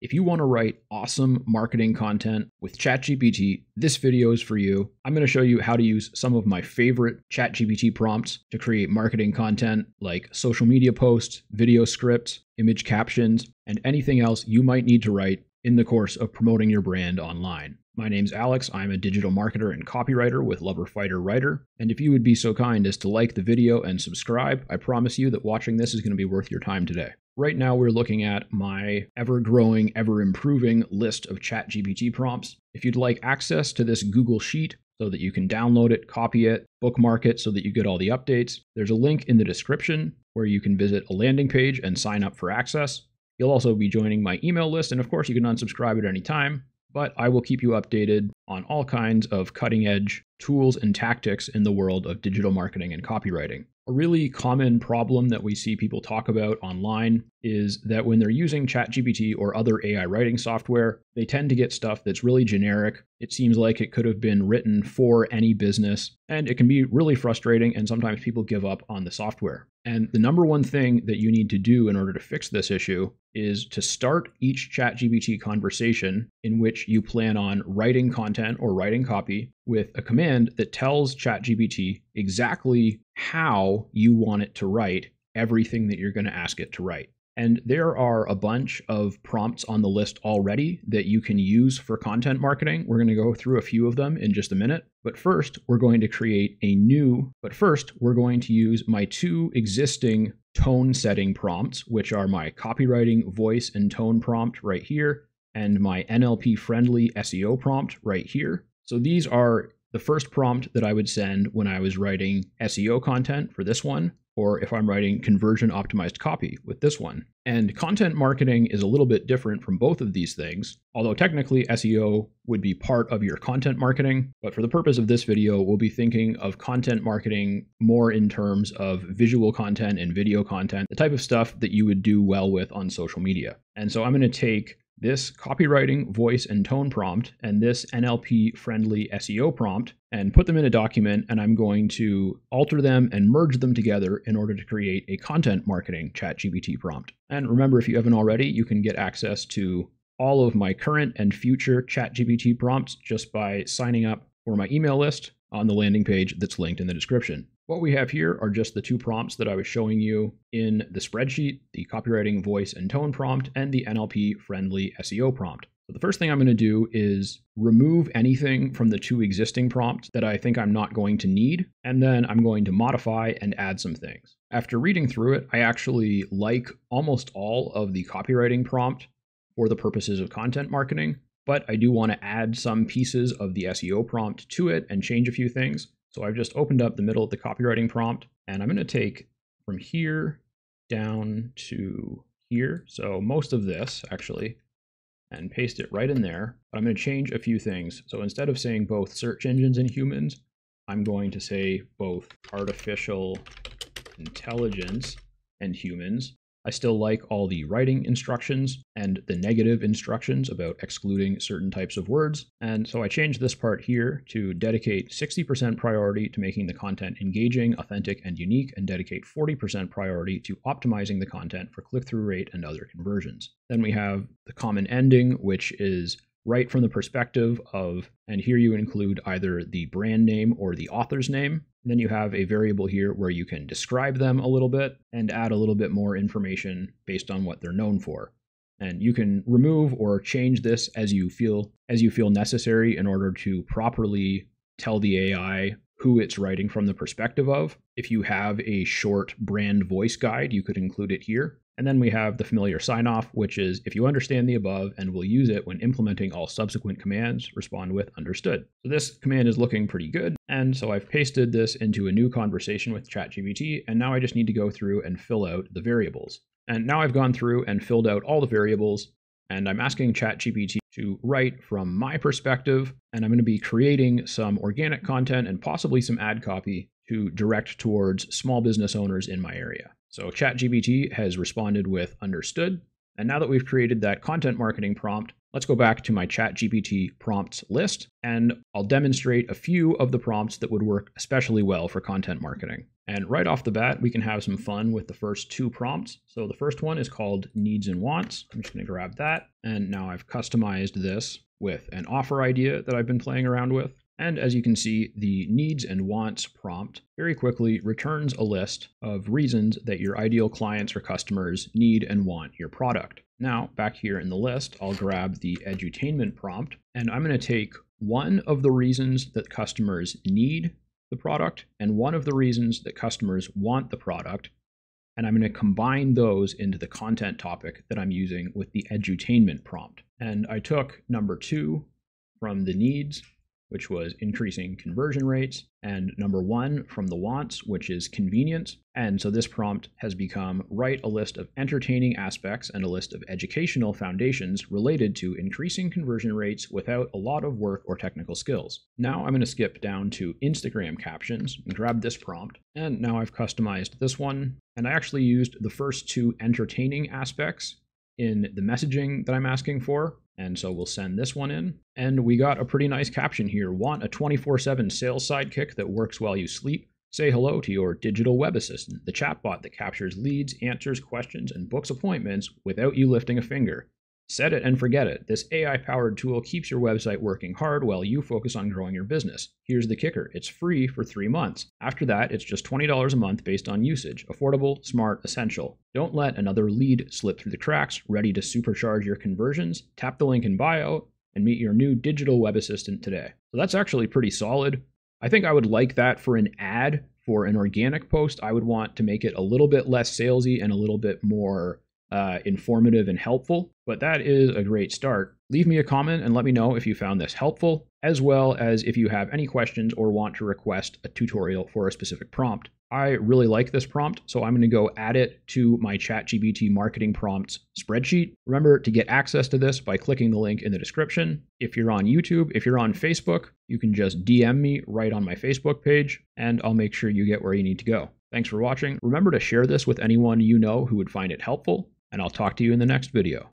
If you want to write awesome marketing content with ChatGPT, this video is for you. I'm going to show you how to use some of my favorite ChatGPT prompts to create marketing content like social media posts, video scripts, image captions, and anything else you might need to write in the course of promoting your brand online. My name's Alex. I'm a digital marketer and copywriter with Lover Fighter Writer. And if you would be so kind as to like the video and subscribe, I promise you that watching this is going to be worth your time today. Right now, we're looking at my ever growing, ever improving list of ChatGPT prompts. If you'd like access to this Google Sheet so that you can download it, copy it, bookmark it so that you get all the updates, there's a link in the description where you can visit a landing page and sign up for access. You'll also be joining my email list, and of course, you can unsubscribe at any time but I will keep you updated on all kinds of cutting edge tools and tactics in the world of digital marketing and copywriting. A really common problem that we see people talk about online is that when they're using ChatGPT or other AI writing software, they tend to get stuff that's really generic. It seems like it could have been written for any business, and it can be really frustrating, and sometimes people give up on the software. And the number one thing that you need to do in order to fix this issue is to start each ChatGPT conversation in which you plan on writing content or writing copy with a command that tells ChatGPT exactly how you want it to write everything that you're going to ask it to write. And there are a bunch of prompts on the list already that you can use for content marketing. We're going to go through a few of them in just a minute. But first, we're going to create a new, but first, we're going to use my two existing tone setting prompts, which are my copywriting voice and tone prompt right here, and my NLP friendly SEO prompt right here. So these are the first prompt that I would send when I was writing SEO content for this one, or if I'm writing conversion optimized copy with this one. And content marketing is a little bit different from both of these things, although technically SEO would be part of your content marketing. But for the purpose of this video, we'll be thinking of content marketing more in terms of visual content and video content, the type of stuff that you would do well with on social media. And so I'm going to take this copywriting voice and tone prompt and this NLP friendly SEO prompt and put them in a document. And I'm going to alter them and merge them together in order to create a content marketing ChatGPT prompt. And remember, if you haven't already, you can get access to all of my current and future ChatGPT prompts just by signing up for my email list on the landing page that's linked in the description. What we have here are just the two prompts that I was showing you in the spreadsheet, the copywriting voice and tone prompt and the NLP friendly SEO prompt. So the first thing I'm going to do is remove anything from the two existing prompts that I think I'm not going to need, and then I'm going to modify and add some things. After reading through it, I actually like almost all of the copywriting prompt for the purposes of content marketing, but I do want to add some pieces of the SEO prompt to it and change a few things. So I've just opened up the middle of the copywriting prompt and I'm going to take from here down to here. So most of this actually and paste it right in there. But I'm going to change a few things. So instead of saying both search engines and humans, I'm going to say both artificial intelligence and humans. I still like all the writing instructions and the negative instructions about excluding certain types of words. And so I changed this part here to dedicate 60% priority to making the content engaging, authentic, and unique, and dedicate 40% priority to optimizing the content for click through rate and other conversions. Then we have the common ending, which is right from the perspective of, and here you include either the brand name or the author's name. And then you have a variable here where you can describe them a little bit and add a little bit more information based on what they're known for. And you can remove or change this as you feel as you feel necessary in order to properly tell the AI who it's writing from the perspective of. If you have a short brand voice guide, you could include it here. And then we have the familiar sign off, which is if you understand the above and will use it when implementing all subsequent commands, respond with understood. So this command is looking pretty good. And so I've pasted this into a new conversation with ChatGPT. And now I just need to go through and fill out the variables. And now I've gone through and filled out all the variables. And I'm asking ChatGPT to write from my perspective. And I'm going to be creating some organic content and possibly some ad copy to direct towards small business owners in my area. So ChatGPT has responded with understood. And now that we've created that content marketing prompt, let's go back to my ChatGPT prompts list and I'll demonstrate a few of the prompts that would work especially well for content marketing. And right off the bat, we can have some fun with the first two prompts. So the first one is called needs and wants. I'm just going to grab that. And now I've customized this with an offer idea that I've been playing around with. And as you can see, the needs and wants prompt very quickly returns a list of reasons that your ideal clients or customers need and want your product. Now, back here in the list, I'll grab the edutainment prompt, and I'm going to take one of the reasons that customers need the product and one of the reasons that customers want the product, and I'm going to combine those into the content topic that I'm using with the edutainment prompt. And I took number two from the needs which was increasing conversion rates, and number one from the wants, which is convenience. And so this prompt has become write a list of entertaining aspects and a list of educational foundations related to increasing conversion rates without a lot of work or technical skills. Now I'm going to skip down to Instagram captions and grab this prompt. And now I've customized this one. And I actually used the first two entertaining aspects in the messaging that I'm asking for. And so we'll send this one in. And we got a pretty nice caption here. Want a 24 7 sales sidekick that works while you sleep? Say hello to your digital web assistant, the chatbot that captures leads, answers questions, and books appointments without you lifting a finger. Set it and forget it. This AI powered tool keeps your website working hard while you focus on growing your business. Here's the kicker it's free for three months. After that, it's just $20 a month based on usage. Affordable, smart, essential. Don't let another lead slip through the cracks. Ready to supercharge your conversions? Tap the link in bio and meet your new digital web assistant today. So that's actually pretty solid. I think I would like that for an ad. For an organic post, I would want to make it a little bit less salesy and a little bit more uh, informative and helpful, but that is a great start. Leave me a comment and let me know if you found this helpful, as well as if you have any questions or want to request a tutorial for a specific prompt. I really like this prompt, so I'm going to go add it to my ChatGPT marketing prompts spreadsheet. Remember to get access to this by clicking the link in the description. If you're on YouTube, if you're on Facebook, you can just DM me right on my Facebook page, and I'll make sure you get where you need to go. Thanks for watching. Remember to share this with anyone you know who would find it helpful and I'll talk to you in the next video.